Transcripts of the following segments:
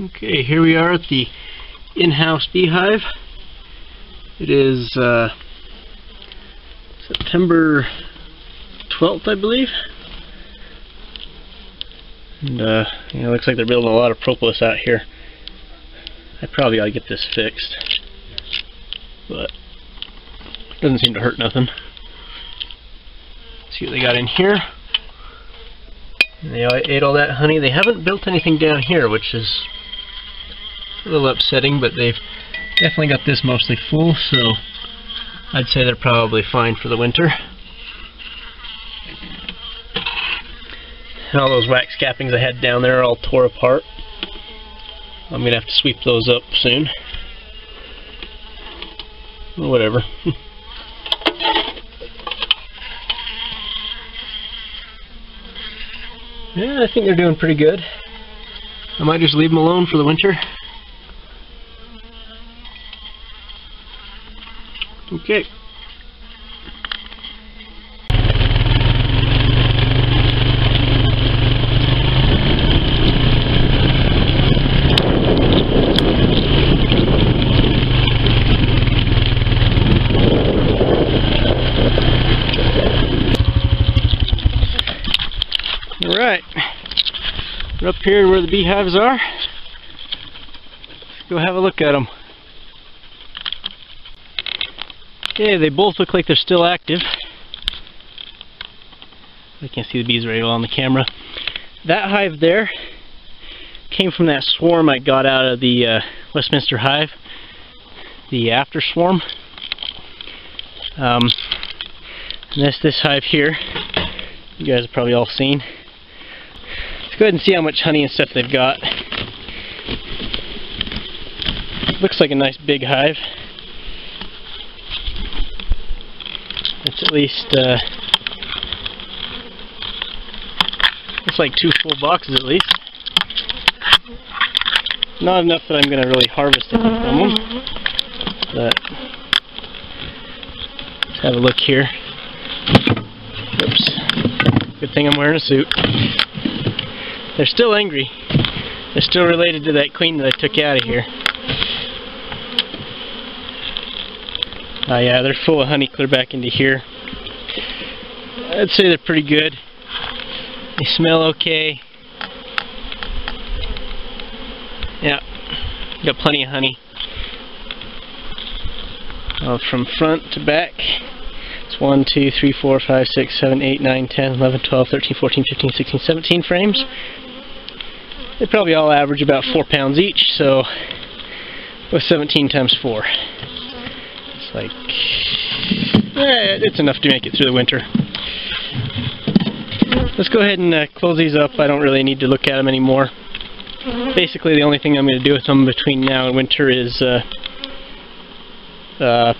Okay, here we are at the in-house beehive. It is uh, September 12th, I believe. And uh, looks like they're building a lot of propolis out here. I probably ought to get this fixed, but doesn't seem to hurt nothing. see what they got in here. They ate all that honey. They haven't built anything down here, which is a little upsetting, but they've definitely got this mostly full, so I'd say they're probably fine for the winter. And all those wax cappings I had down there are all tore apart. I'm going to have to sweep those up soon. whatever. yeah, I think they're doing pretty good. I might just leave them alone for the winter. Okay. Alright, up here where the beehives are. Let's go have a look at them. Okay, they both look like they're still active. I can't see the bees very well on the camera. That hive there came from that swarm I got out of the uh, Westminster hive, the after swarm. Um, and that's this hive here, you guys have probably all seen. Let's go ahead and see how much honey and stuff they've got. Looks like a nice big hive. It's at least, uh, it's like two full boxes at least. Not enough that I'm going to really harvest anything from them. But, let's have a look here. Oops. Good thing I'm wearing a suit. They're still angry. They're still related to that queen that I took out of here. Oh yeah, they're full of honey clear back into here. I'd say they're pretty good. They smell okay. Yeah, got plenty of honey. Uh, from front to back, it's 1, 2, 3, 4, 5, 6, 7, 8, 9, 10, 11, 12, 13, 14, 15, 16, 17 frames. They probably all average about 4 pounds each, so with 17 times 4 like, eh, it's enough to make it through the winter. Let's go ahead and uh, close these up. I don't really need to look at them anymore. Basically, the only thing I'm going to do with them between now and winter is uh, uh,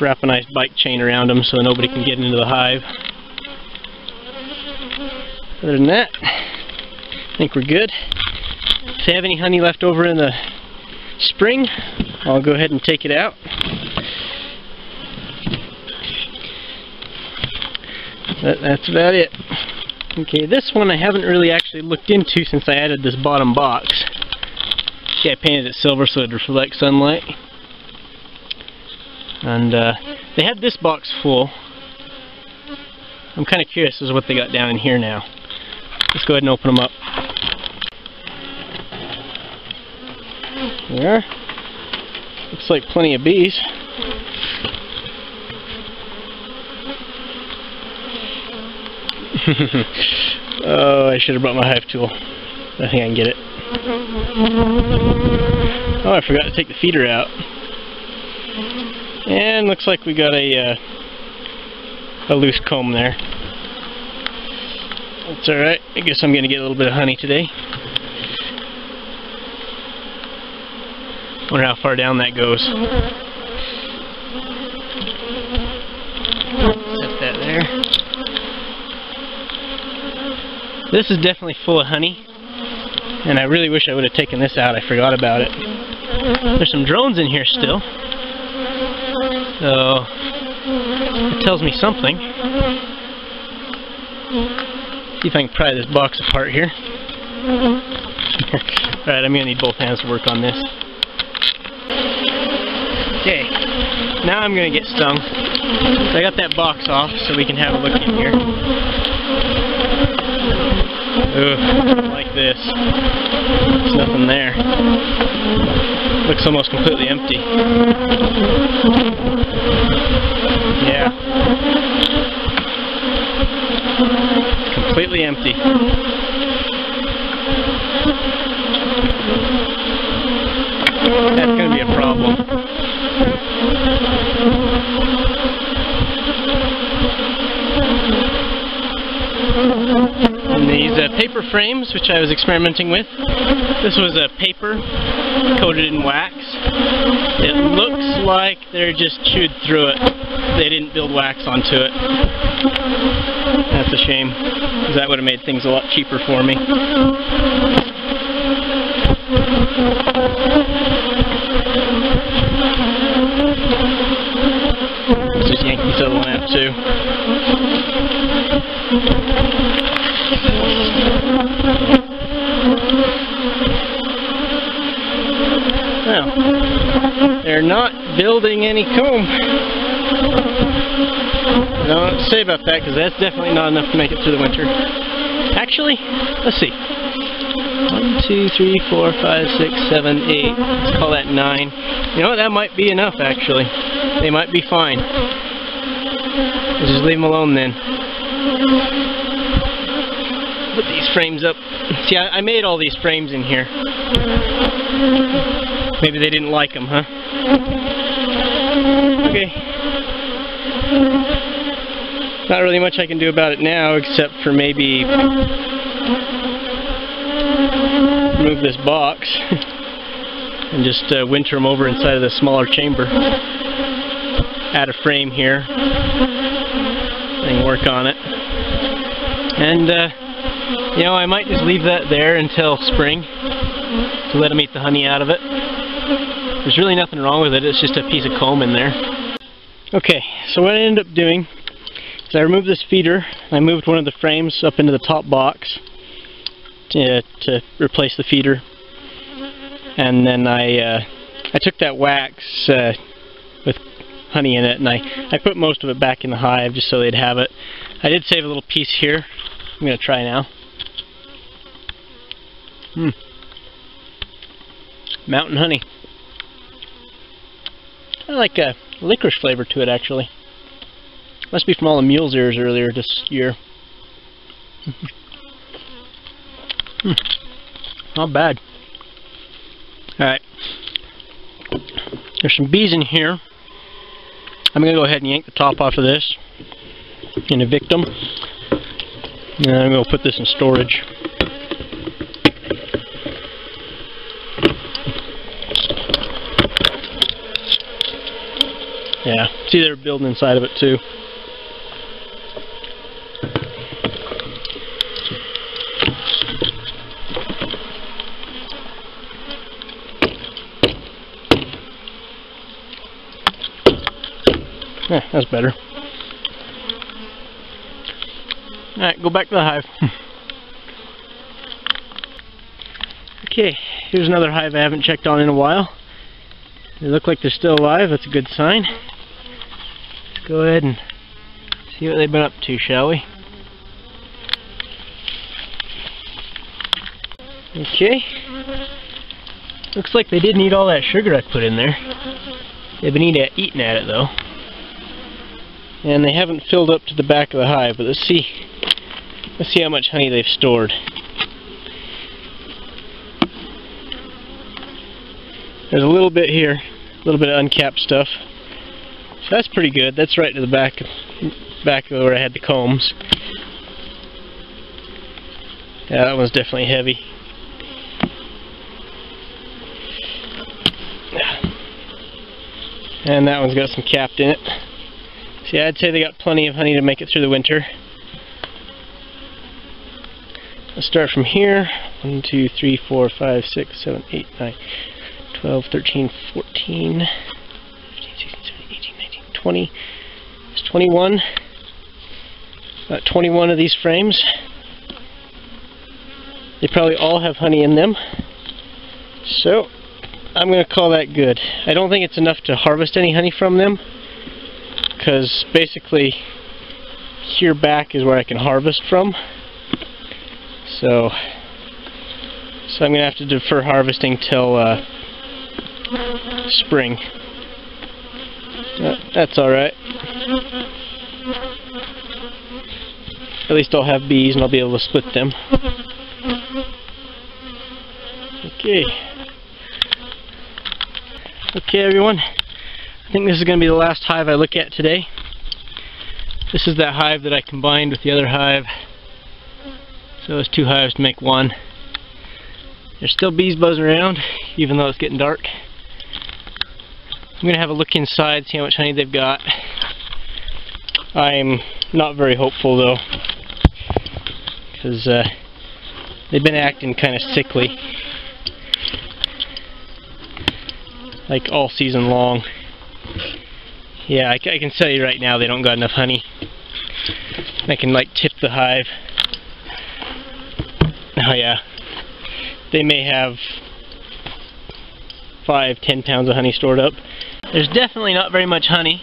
wrap a nice bike chain around them so nobody can get into the hive. Other than that, I think we're good. If they have any honey left over in the spring, I'll go ahead and take it out. That, that's about it. Okay, this one I haven't really actually looked into since I added this bottom box. See, I painted it silver so it reflects sunlight. And uh, they had this box full. I'm kind of curious as to what they got down in here now. Let's go ahead and open them up. There. Looks like plenty of bees. oh, I should have brought my hive tool. I think I can get it. Oh, I forgot to take the feeder out. And looks like we got a uh, a loose comb there. That's alright. I guess I'm going to get a little bit of honey today. Wonder how far down that goes. Set that there. This is definitely full of honey. And I really wish I would have taken this out. I forgot about it. There's some drones in here still. So, it tells me something. See if I can pry this box apart here. Alright, I'm gonna need both hands to work on this. Okay, now I'm gonna get stung. I got that box off so we can have a look in here. Ugh, like this. There's nothing there. Looks almost completely empty. Yeah. Completely empty. That's going to be a problem. These uh, paper frames, which I was experimenting with, this was a paper coated in wax. It looks like they're just chewed through it. They didn't build wax onto it. That's a shame, because that would have made things a lot cheaper for me. This other one out too. Well, they're not building any comb. I don't say about that because that's definitely not enough to make it through the winter. Actually, let's see. One, two, three, four, five, six, seven, eight. Let's call that nine. You know what? That might be enough, actually. They might be fine. Just leave them alone then. Put these frames up. See, I, I made all these frames in here. Maybe they didn't like them, huh? Okay. Not really much I can do about it now, except for maybe move this box and just uh, winter them over inside of the smaller chamber. Add a frame here and work on it. And, uh, you know, I might just leave that there until spring to let them eat the honey out of it. There's really nothing wrong with it, it's just a piece of comb in there. Okay, so what I ended up doing is I removed this feeder, I moved one of the frames up into the top box to, to replace the feeder, and then I uh, I took that wax uh, with honey in it and I, I put most of it back in the hive just so they'd have it. I did save a little piece here, I'm going to try now. Hmm. Mountain honey. Like a licorice flavor to it actually. Must be from all the mule's ears earlier this year. hmm. Not bad. Alright. There's some bees in here. I'm going to go ahead and yank the top off of this and evict them. And I'm going to put this in storage. Yeah, see they're building inside of it too. Yeah, that's better. Alright, go back to the hive. okay, here's another hive I haven't checked on in a while. They look like they're still alive, that's a good sign. Go ahead and see what they've been up to, shall we? Okay. Looks like they didn't eat all that sugar I put in there. They've been eat eating at it though. And they haven't filled up to the back of the hive, but let's see let's see how much honey they've stored. There's a little bit here, a little bit of uncapped stuff. So that's pretty good. That's right to the back back of where I had the combs. Yeah, that one's definitely heavy. And that one's got some capped in it. See, I'd say they got plenty of honey to make it through the winter. Let's start from here. 1, 2, 3, 4, 5, 6, 7, 8, 9, 12, 13, 14, 15, 16, 17, 18, 19, 20. There's 21. About 21 of these frames. They probably all have honey in them. So, I'm going to call that good. I don't think it's enough to harvest any honey from them, because basically here back is where I can harvest from. So, so I'm going to have to defer harvesting till uh, spring. That's alright. At least I'll have bees and I'll be able to split them. Okay. Okay everyone, I think this is going to be the last hive I look at today. This is that hive that I combined with the other hive. So there's two hives to make one. There's still bees buzzing around, even though it's getting dark. Going to have a look inside, see how much honey they've got. I'm not very hopeful though, because uh, they've been acting kind of sickly. like all season long. Yeah, I, I, can tell you right now they don't got enough honey. I can like tip the hive. Oh yeah, they may have five, ten pounds of honey stored up. There's definitely not very much honey.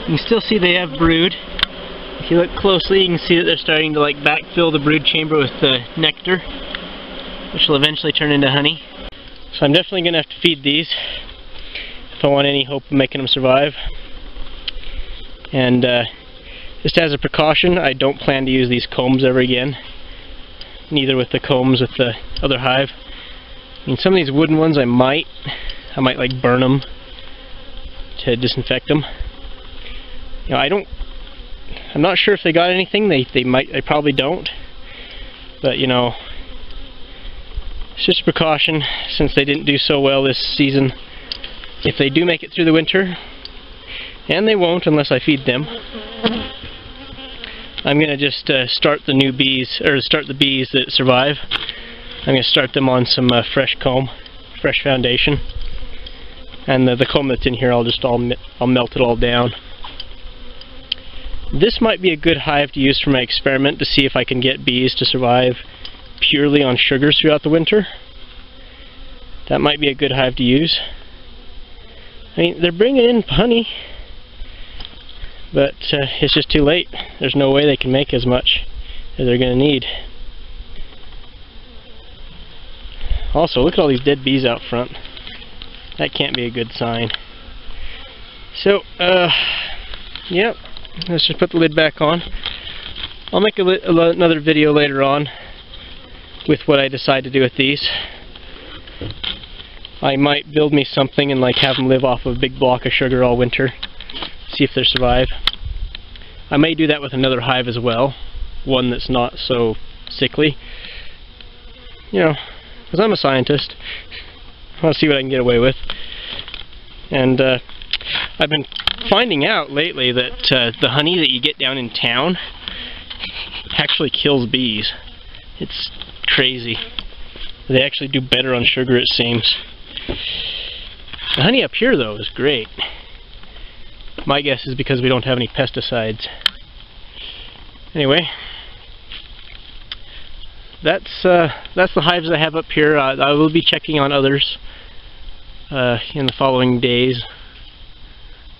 You can still see they have brood. If you look closely, you can see that they're starting to like backfill the brood chamber with the nectar, which will eventually turn into honey. So I'm definitely going to have to feed these if I want any hope of making them survive. And uh, just as a precaution, I don't plan to use these combs ever again. Neither with the combs with the other hive. I mean, some of these wooden ones I might. I might like burn them to disinfect them. You know, I don't. I'm not sure if they got anything. They they might. They probably don't. But you know, it's just a precaution since they didn't do so well this season. If they do make it through the winter, and they won't unless I feed them, I'm going to just uh, start the new bees, or start the bees that survive. I'm going to start them on some uh, fresh comb, fresh foundation. And the, the comb that's in here, I'll just all I'll melt it all down. This might be a good hive to use for my experiment to see if I can get bees to survive purely on sugars throughout the winter. That might be a good hive to use. I mean, they're bringing in honey, but uh, it's just too late. There's no way they can make as much as they're going to need. Also, look at all these dead bees out front. That can't be a good sign. So, uh, yep, let's just put the lid back on. I'll make another video later on with what I decide to do with these. I might build me something and like have them live off of a big block of sugar all winter. See if they survive. I may do that with another hive as well. One that's not so sickly. You know, because I'm a scientist. I want to see what I can get away with. And uh, I've been finding out lately that uh, the honey that you get down in town actually kills bees. It's crazy. They actually do better on sugar, it seems. The honey up here, though, is great. My guess is because we don't have any pesticides. Anyway, that's uh, that's the hives I have up here. Uh, I will be checking on others uh, in the following days.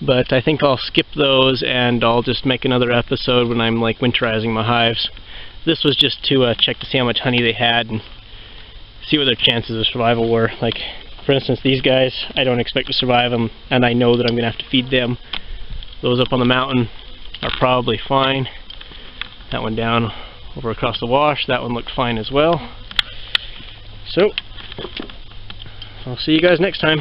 But I think I'll skip those and I'll just make another episode when I'm like winterizing my hives. This was just to uh, check to see how much honey they had and see what their chances of survival were. Like for instance, these guys, I don't expect to survive them, and I know that I'm going to have to feed them. Those up on the mountain are probably fine. That one down over across the wash, that one looked fine as well. So, I'll see you guys next time.